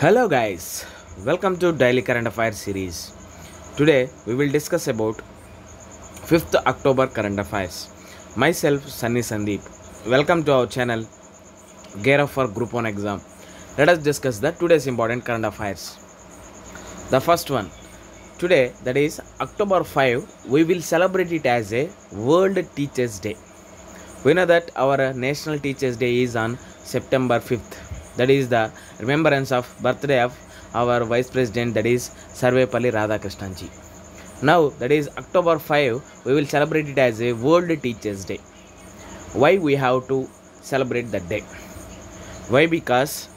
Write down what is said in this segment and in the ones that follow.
Hello guys, welcome to Daily Current Affairs series. Today we will discuss about 5th October current affairs. Myself Sunny Sundeep. Welcome to our channel Gear Up for Group 1 exam. Let us discuss the today's important current affairs. The first one today that is October 5 we will celebrate it as a World Teachers Day. We know that our National Teachers Day is on September 5th. That is the remembrance of birthday of our Vice President that is Sarvepalli Radhakrishnan Now that is October 5 we will celebrate it as a World Teachers Day. Why we have to celebrate that day? Why? Because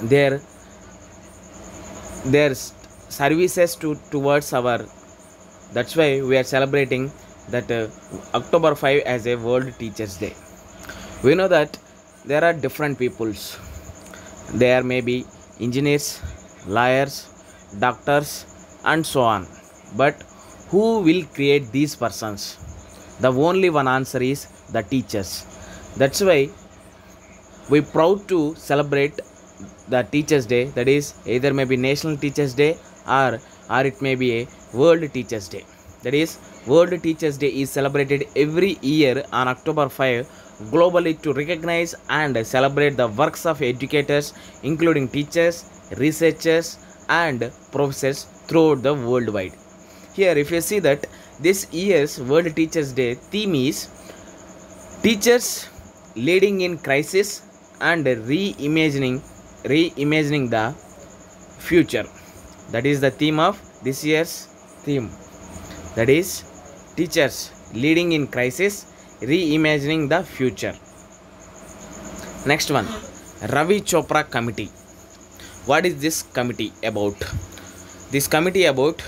their their services to towards our that's why we are celebrating that uh, october 5 as a world teachers day we know that there are different peoples there may be engineers lawyers doctors and so on. But who will create these persons? The only one answer is the teachers. That's why we proud to celebrate the teachers day. That is either maybe national teachers day or or it may be a world teachers day. That is world teachers day is celebrated every year on october 5 globally to recognize and celebrate the works of educators including teachers researchers and professors throughout the worldwide here if you see that this year's world teachers day theme is teachers leading in crisis and reimagining reimagining the future. That is the theme of this year's theme. That is teachers leading in crisis reimagining the future. Next one ravi chopra committee. What is this committee about? This committee about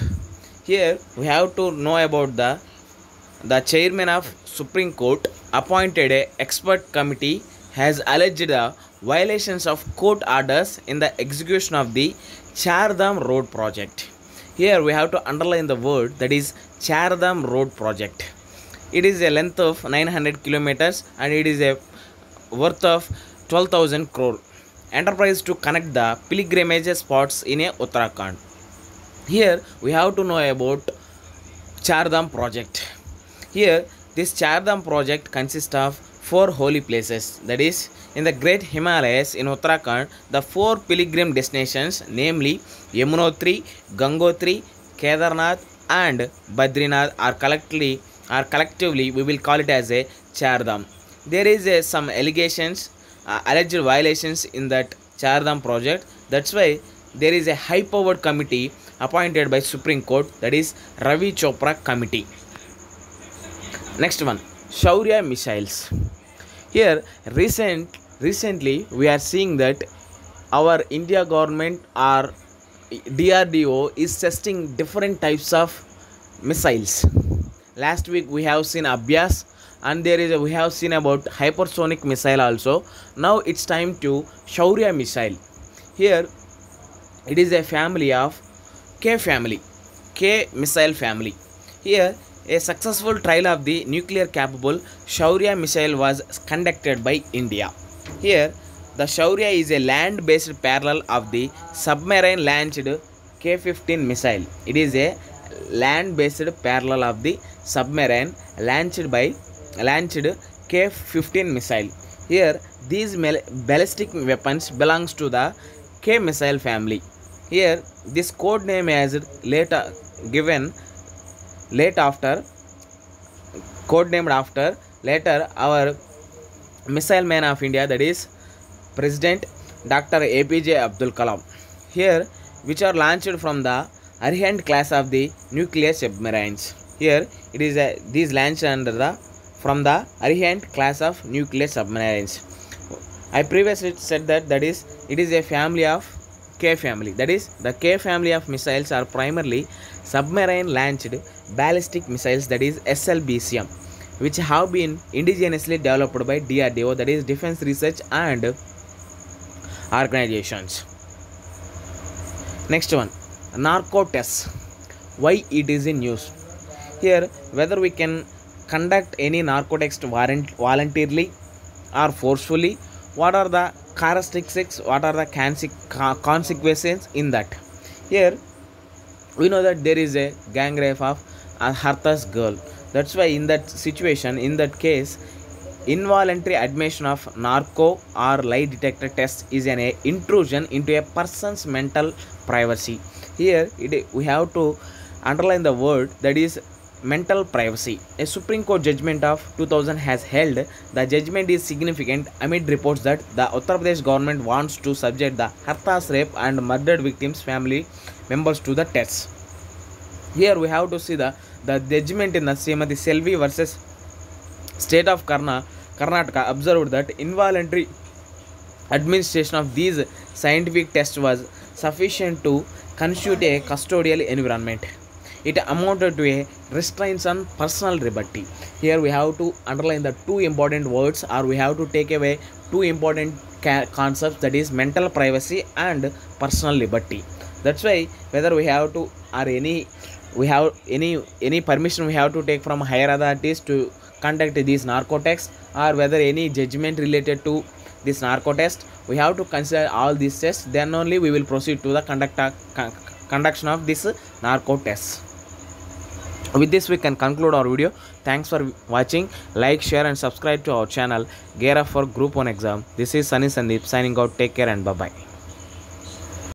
here we have to know about the the chairman of Supreme Court appointed a expert committee has alleged the violations of court orders in the execution of the Chardham Road project. Here we have to underline the word that is Chardham Road project. It is a length of 900 kilometers and it is a worth of 12,000 crore. Enterprise to connect the pilgrimage spots in a Uttarakhand. Here we have to know about Chardham project. Here, this Chardham project consists of four holy places. That is, in the Great Himalayas in Uttarakhand, the four pilgrim destinations, namely Yamunotri, Gangotri, Kedarnath, and Badrinath, are collectively, are collectively we will call it as a Chardham. There is a, some allegations, uh, alleged violations in that Chardham project. That's why there is a high-powered committee appointed by Supreme Court. That is Ravi Chopra Committee. Next one, Shaurya missiles. Here, recent recently we are seeing that our India government or DRDO is testing different types of missiles. Last week we have seen Abhyas and there is a, we have seen about hypersonic missile also. Now it's time to Shaurya missile. Here it is a family of K family, K missile family. Here, a successful trial of the nuclear capable Shaurya missile was conducted by India. Here, the Shaurya is a land based parallel of the submarine launched K 15 missile. It is a land based parallel of the submarine launched by launched K 15 missile. Here, these ballistic weapons belongs to the K missile family. Here, this code name is later given late after code named after later our missile man of India that is President Dr. APJ Abdul Kalam. Here, which are launched from the Arihant class of the nuclear submarines. Here, it is a, these launched under the from the Arihant class of nuclear submarines. I previously said that that is it is a family of K family. That is the K family of missiles are primarily submarine launched ballistic missiles that is SLBCM which have been indigenously developed by DRDO that is Defense Research and Organizations. Next one narco tests. Why it is in news? Here whether we can conduct any narcotics voluntarily or forcefully what are the characteristics what are the conse- consequences in that here we know that there is a gang rape of a Hathras girl. That's why in that situation, in that case, involuntary admission of narco or lie detector test is an intrusion into a person's mental privacy. Here, it, we have to underline the word that is mental privacy. A Supreme Court judgment of 2000 has held the judgment is significant amid reports that the Uttar Pradesh government wants to subject the Hathras rape and murdered victims' family members to the test. Here we have to see the, the judgment in the Srimati Selvi versus State of Karna, Karnataka observed that involuntary administration of these scientific tests was sufficient to constitute a custodial environment. It amounted to a restraints on personal liberty. Here we have to underline the two important words, or we have to take away two important concepts that is mental privacy and personal liberty. That's why whether we have to or any we have any any permission we have to take from higher authorities to conduct these narco tests or whether any judgment related to this narco test we have to consider all these tests then only we will proceed to the conduct uh, con- conduction of this narco tests with this we can conclude our video. Thanks for watching. Like share and subscribe to our channel gear up for group 1 exam. This is sunny sundeep signing out. Take care and bye bye